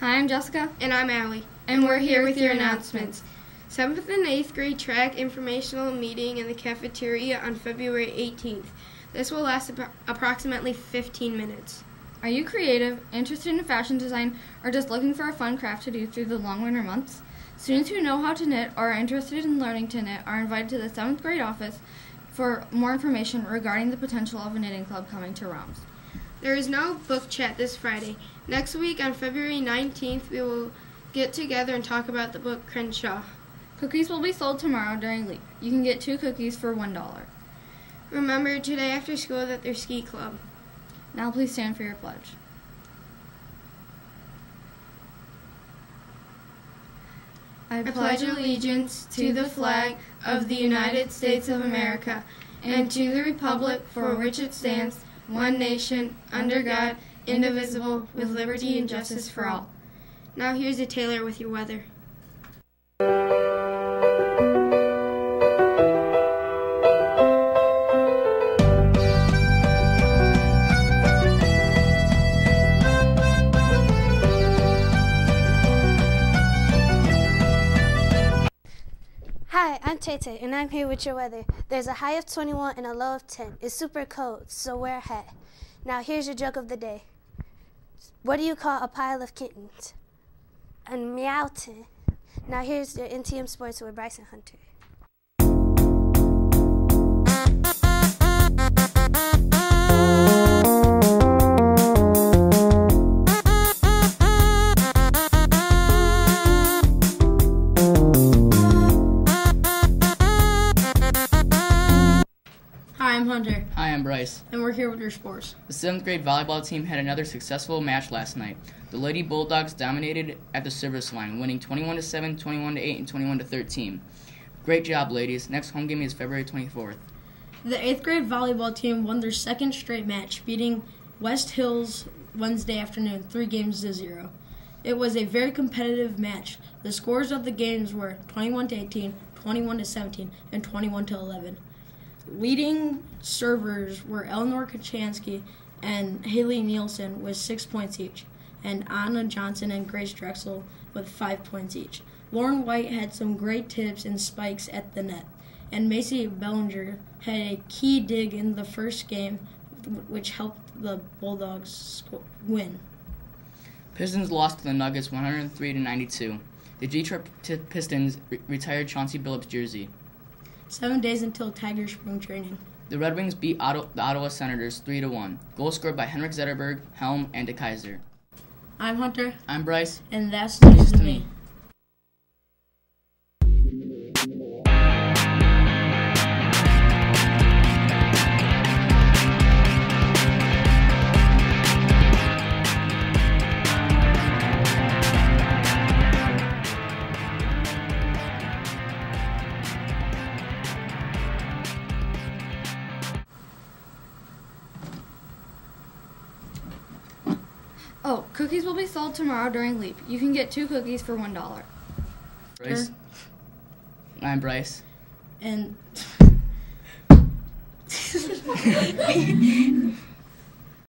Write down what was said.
Hi, I'm Jessica. And I'm Allie. And we're here with your announcements. 7th and 8th grade track informational meeting in the cafeteria on February 18th. This will last ap- approximately 15 minutes. Are you creative, interested in fashion design, or just looking for a fun craft to do through the long winter months? Students who know how to knit or are interested in learning to knit are invited to the 7th grade office for more information regarding the potential of a knitting club coming to Roms. There is no book chat this Friday. Next week on February 19th, we will get together and talk about the book Crenshaw. Cookies will be sold tomorrow during LEAP. You can get two cookies for $1. Remember today after school that there's ski club. Now please stand for your pledge. I pledge allegiance to the flag of the United States of America and to the republic for which it stands, one nation, under God, indivisible, with liberty and justice for all. Now here's a tailor with your weather. Hi, I'm Tete, and I'm here with your weather. There's a high of 21 and a low of 10. It's super cold, so wear a hat. Now, here's your joke of the day. What do you call a pile of kittens? A meowton. Now, here's your NTM Sports with Bryson Hunter. Hi, I'm Hunter, Hi, I'm Bryce. and we're here with your sports. The 7th grade volleyball team had another successful match last night. The Lady Bulldogs dominated at the service line, winning 21 to 7, 21 to 8, and 21 to 13. Great job, ladies. Next home game is February 24th. The 8th grade volleyball team won their second straight match, beating West Hills Wednesday afternoon, three games to zero. It was a very competitive match. The scores of the games were 21 to 18, 21 to 17, and 21 to 11. Leading servers were Eleanor Kachansky and Haley Nielsen with six points each, and Anna Johnson and Grace Drexel with five points each. Lauren White had some great tips and spikes at the net, and Macy Bellinger had a key dig in the first game, which helped the Bulldogs win. Pistons lost to the Nuggets 103 to 92. The Detroit Pistons re- retired Chauncey Billups' jersey. Seven days until Tiger spring training. The Red Wings beat Otto- the Ottawa Senators 3 to 1. Goals scored by Henrik Zetterberg, Helm, and DeKeyser. I'm Hunter, I'm Bryce. and that's news to me. Oh, cookies will be sold tomorrow during LEAP. You can get two cookies for $1. Bryce. I'm Bryce. And